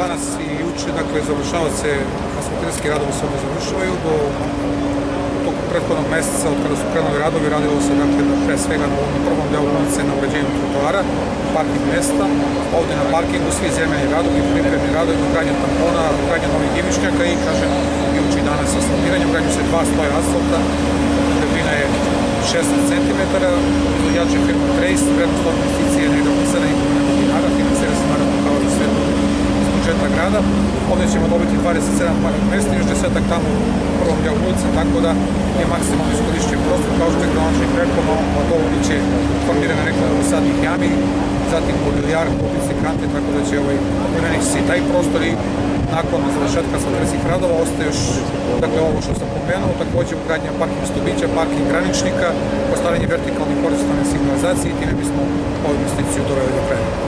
danas i juče, dakle, završava se, asfaltirski radovi se ovdje završavaju do toku prethodnog meseca od kada su krenuli radovi, radilo se dakle pre svega na ovom prvom delu ulice na uređenju trotoara, parking mesta, ovde na parkingu svi zemljeni radovi, pripremni radovi, ugradnja tampona, ugradnja novih gimišnjaka i kažem juče i danas asfaltiranje, ugradnju se dva sloja asfalta, debina je 16 cm, izvodjače firma Trace, vrednost od grada. Ovde ćemo dobiti 27 parking mesta i još desetak tamo u prvom delu ulice, tako da je maksimalno iskorišćen prostor, kao što je gradonačnik rekao, na ovom pladovu biće formirana nekoliko sadnih jami, zatim mobilijar, kupice, kante, tako da će ovaj, promeniti se taj prostor i nakon završetka asfaltarskih radova ostaje još dakle ovo što sam pomenuo, takođe ugradnja parking stubića, parking graničnika, postavljanje vertikalnih horizontalne signalizacije i time bismo ovu investiciju doveli do kraja.